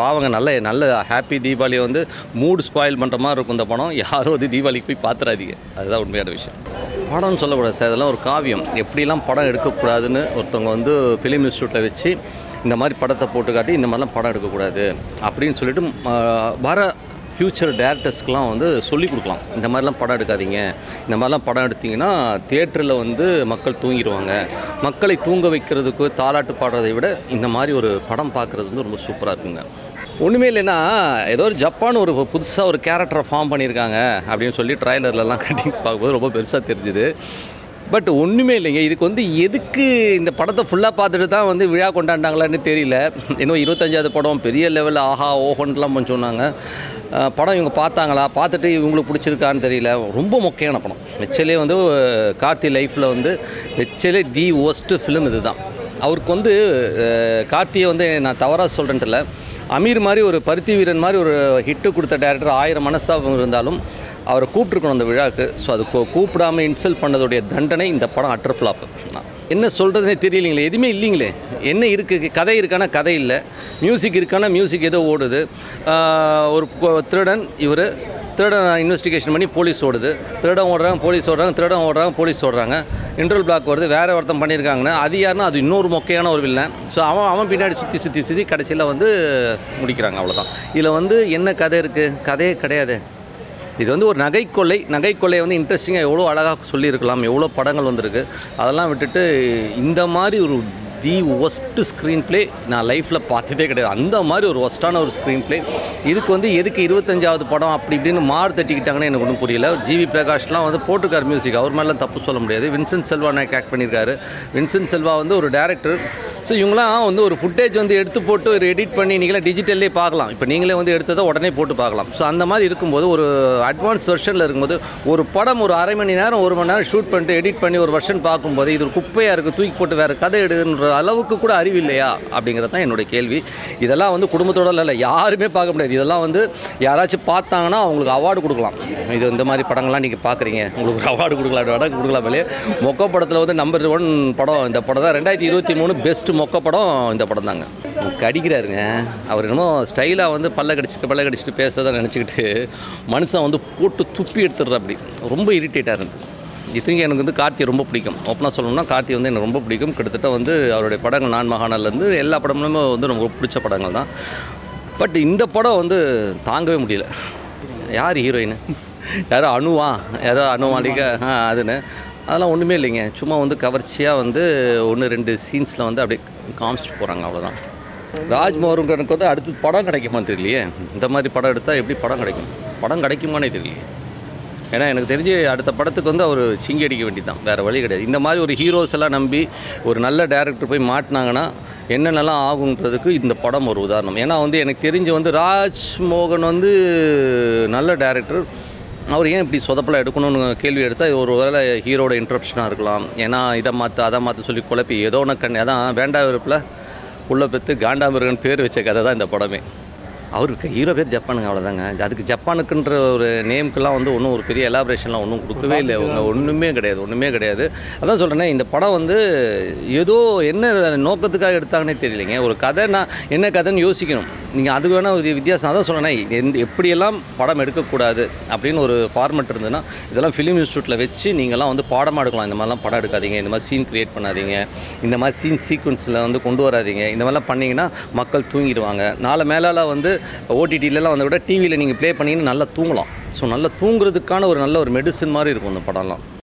பாவங்க நல்ல நல்ல ஹாப்பி தீபாவளி வந்து மூடு ஸ்பாயில் பண்ணுற மாதிரி இருக்கும் இந்த படம். யாரும் வந்து தீபாவளிக்கு போய் பார்த்துறாதீங்க அதுதான் உண்மையான விஷயம். படம்னு சொல்லக்கூடாது சார். அதெல்லாம் ஒரு காவியம். எப்படிலாம் படம் எடுக்கக்கூடாதுன்னு ஒருத்தவங்க வந்து ஃபிலிம் இன்ஸ்டியூட்டில் வச்சு இந்த மாதிரி படத்தை போட்டு காட்டி இந்த மாதிரிலாம் படம் எடுக்கக்கூடாது. அப்படின்னு சொல்லிட்டு வர ஃப்யூச்சர் டேரக்டர்ஸ்க்கெலாம் வந்து சொல்லிக் கொடுக்கலாம். இந்த மாதிரிலாம் படம் எடுக்காதீங்க. இந்த மாதிரிலாம் படம் எடுத்தீங்கன்னா தேட்டரில் வந்து மக்கள் தூங்கிடுவாங்க மக்களை தூங்க வைக்கிறதுக்கு தாலாட்டு பாடுறதை விட இந்த மாதிரி ஒரு படம் பார்க்குறது வந்து ரொம்ப சூப்பராக இருக்குங்க. ஒன்றுமே இல்லைன்னா ஏதோ ஒரு ஜப்பான் ஒரு புதுசாக ஒரு கேரக்டரை ஃபார்ம் பண்ணியிருக்காங்க அப்படின்னு சொல்லி ட்ரைலர்லலாம் கட்டிங்ஸ் பார்க்கும்போது ரொம்ப பெருசாக தெரிஞ்சுது. பட் ஒன்றுமே இல்லைங்க. இதுக்கு வந்து எதுக்கு இந்த படத்தை ஃபுல்லாக பார்த்துட்டு தான் வந்து விழா கொண்டாண்டாங்களான்னு தெரியல. இன்னும் இருபத்தஞ்சாவது படம் பெரிய லெவலில் ஆஹா ஓஹோன்லாம் கொஞ்சம் சொன்னாங்க. படம் இவங்க பார்த்தாங்களா? பார்த்துட்டு இவங்களுக்கு பிடிச்சிருக்கான்னு தெரியல. ரொம்ப மொக்கையான படம். வெச்சலே வந்து கார்த்தி லைஃப்பில் வந்து வெச்சலே தி ஒஸ்ட்டு ஃபிலிம் இதுதான். அவருக்கு வந்து கார்த்தியை வந்து நான் தவறாக சொல்கிறேன்ட்டு அமீர் மாதிரி ஒரு பருத்தி வீரன் மாதிரி ஒரு ஹிட்டு கொடுத்த டேரக்டர் ஆயிரம் மனஸ்தாபம் இருந்தாலும் அவரை கூப்பிட்ருக்கணும் அந்த விழாவுக்கு. ஸோ அது கூப்பிடாமல் கூப்பிடாம இன்சல்ட் பண்ணதுடைய தண்டனை இந்த படம் அட்டர் ஃப்ளாப் என்ன சொல்கிறதுனே தெரியலீங்களே எதுவுமே இல்லைங்களே? என்ன இருக்குது கதை இருக்கானா? கதை இல்லை. மியூசிக் இருக்கானா? மியூசிக் ஏதோ ஓடுது. ஒரு திருடன் இவர் திருடன் இன்வெஸ்டிகேஷன் பண்ணி போலீஸ் ஓடுது. திருடன் ஓடுறாங்க போலீஸ் ஓடுறாங்க திருடன் ஓடுறாங்க போலீஸ் ஓடுறாங்க. இன்டர்வல் பிளாக் வருது வேறு ஒருத்தன் பண்ணியிருக்காங்கன்னா அது யாருன்னா அது இன்னொரு மொக்கையான ஒரு வில்லன் ஸோ அவன் அவன் பின்னாடி சுற்றி சுற்றி சுற்றி கடைசியில் வந்து முடிக்கிறாங்க அவ்வளோதான் இதில் வந்து என்ன கதை இருக்குது கதையே கிடையாது. இது வந்து ஒரு நகைக்கொள்ளை. நகைக்கொள்ளை வந்து இன்ட்ரெஸ்டிங்காக எவ்வளோ அழகாக சொல்லியிருக்கலாம் எவ்வளோ படங்கள் வந்திருக்கு. அதெல்லாம் விட்டுட்டு இந்த மாதிரி ஒரு தி ஒஸ்ட்டு ஸ்க்ரீன் ப்ளே நான் லைஃப்பில் பார்த்ததே கிடையாது. அந்த மாதிரி ஒரு ஒஸ்ட்டான ஒரு ஸ்க்ரீன் ப்ளே இதுக்கு வந்து எதுக்கு இருபத்தஞ்சாவது படம் அப்படி இப்படின்னு மாறு தட்டிக்கிட்டாங்கன்னு எனக்கு ஒன்றும் புரியல. ஜிவி பிரகாஷ்லாம் வந்து போட்டுக்கார் மியூசிக் அவர் மேலாம் தப்பு சொல்ல முடியாது. வின்சென்ட் செல்வா நாயக் ஆக்ட் பண்ணியிருக்காரு. வின்சென்ட் செல்வா வந்து ஒரு டேரக்டர் ஸோ இவங்களாம் வந்து ஒரு ஃபுட்டேஜ் வந்து எடுத்து போட்டு ஒரு எடிட் பண்ணி நீங்களே டிஜிட்டல்லே பார்க்கலாம். இப்போ நீங்களே வந்து எடுத்ததை உடனே போட்டு பார்க்கலாம். ஸோ அந்த மாதிரி இருக்கும்போது ஒரு அட்வான்ஸ் வெர்ஷனில் இருக்கும்போது ஒரு படம் ஒரு அரை மணி நேரம் ஒரு மணி நேரம் ஷூட் பண்ணிட்டு எடிட் பண்ணி ஒரு வெர்ஷன் பார்க்கும்போது இது ஒரு குப்பையாக இருக்குது தூக்கி போட்டு வேறு கதை எடுன்ற அளவுக்கு கூட அறிவு இல்லையா? அப்படிங்கிறது தான் என்னுடைய கேள்வி. இதெல்லாம் வந்து குடும்பத்தோட இல்லை யாருமே பார்க்க முடியாது. இதெல்லாம் வந்து யாராச்சும் பார்த்தாங்கன்னா அவங்களுக்கு அவார்டு கொடுக்கலாம். இது இந்த மாதிரி படங்கள்லாம் நீங்கள் பார்க்குறீங்க. உங்களுக்கு ஒரு அவார்டு கொடுக்கலாம் அவார்டு கொடுக்கலாம் மொக்க படத்தில் வந்து நம்பர் ஒன் படம். இந்த படம் தான் ரெண்டாயிரத்தி இருபத்தி மூணு பெஸ்ட் மொக்க படம் இந்த படம் தாங்க கடிக்கிறாருங்க. அவர் என்னமோ ஸ்டைலாக வந்து பல்ல கடிச்சிட்டு பல்ல கடிச்சிட்டு பேசுறதை நினச்சிக்கிட்டு மனுஷன் வந்து போட்டு துப்பி எடுத்துடுற அப்படி. ரொம்ப இரிட்டேட்டாக இருந்தது இத்தனைக்கு எனக்கு வந்து கார்த்தியை ரொம்ப பிடிக்கும். ஓப்பனாக சொல்லணும்னா கார்த்தி வந்து எனக்கு ரொம்ப பிடிக்கும். கிட்டத்தட்ட வந்து அவருடைய படங்கள் நான் மகானல்லேருந்து எல்லா படமுமே வந்து ரொம்ப பிடிச்ச படங்கள் தான். பட் இந்த படம் வந்து தாங்கவே முடியல. யார் ஹீரோயின் யாரோ அணுவா யாரோ அணுவாண்டிக்க அதுன்னு. அதெல்லாம் ஒன்றுமே இல்லைங்க. சும்மா வந்து கவர்ச்சியாக வந்து ஒன்று ரெண்டு சீன்ஸில் வந்து அப்படியே காமிச்சிட்டு போகிறாங்க அவ்வளோதான் ராஜ்மோகனுக்கு வந்து அடுத்து படம் கிடைக்குமான்னு தெரியலையே. இந்த மாதிரி படம் எடுத்தால் எப்படி படம் கிடைக்கும்? படம் கிடைக்குமானே தெரியலையே. ஏன்னா எனக்கு தெரிஞ்சு அடுத்த படத்துக்கு வந்து அவர் சிங்கி அடிக்க வேண்டியதான் வேறு வழி கிடையாது. இந்த மாதிரி ஒரு ஹீரோஸ் எல்லாம் நம்பி ஒரு நல்ல டேரக்டர் போய் மாட்டினாங்கன்னா என்னென்னலாம் ஆகுன்றதுக்கு இந்த படம் ஒரு உதாரணம். ஏன்னா வந்து எனக்கு தெரிஞ்சு வந்து ராஜ்மோகன் வந்து நல்ல டேரக்டர் அவர் ஏன் இப்படி சொதப்பலாக எடுக்கணும்னு கேள்வி எடுத்தால் இது ஒரு வேளை ஹீரோட இன்ட்ரப்ஷனாக இருக்கலாம். ஏன்னா இதை மாற்ற அதை மாற்ற சொல்லி குழப்பி ஏதோ ஒன்று கண் அதான் வேண்டா விருப்பில் உள்ள பெற்று காண்டாமிருகன் பேர் வச்ச கதை தான் இந்த படமே. அவருக்கு ஹீரோ பேர் ஜப்பானுங்க அவ்வளோதாங்க அதுக்கு ஜப்பானுக்குன்ற ஒரு நேமுக்கெல்லாம் வந்து ஒன்றும் ஒரு பெரிய எலாபரேஷன்லாம் ஒன்றும் கொடுக்கவே இல்லை. அவங்க ஒன்றுமே கிடையாது ஒன்றுமே கிடையாது. அதான் சொல்கிறேன்னா இந்த படம் வந்து ஏதோ என்ன நோக்கத்துக்காக எடுத்தாங்கன்னே தெரியலைங்க. ஒரு கதை நான் என்ன கதைன்னு யோசிக்கணும். நீங்கள் அது வேணால் ஒரு வித்தியாசம் அதான் சொல்கிறேன் எந்த எப்படியெல்லாம் படம் எடுக்கக்கூடாது அப்படின்னு ஒரு ஃபார்மெட் இருந்ததுன்னா இதெல்லாம் ஃபிலிம் இன்ஸ்டியூட்டில் வச்சு நீங்கள்லாம் வந்து பாடமாக எடுக்கலாம். இந்த மாதிரிலாம் படம் எடுக்காதீங்க இந்த மாதிரி சீன் க்ரியேட் பண்ணாதீங்க இந்த மாதிரி சீன் சீக்வன்ஸில் வந்து கொண்டு வராதீங்க இந்த மாதிரிலாம் பண்ணிங்கன்னா மக்கள் தூங்கிடுவாங்க. நாளை மேலால் வந்து ஓடிடிலலாம் வந்து விட டிவியில் நீங்கள் ப்ளே பண்ணிங்கன்னா நல்லா தூங்கலாம். ஸோ நல்லா தூங்குறதுக்கான ஒரு நல்ல ஒரு மெடிசன் மாதிரி இருக்கும் இந்த படம்லாம்.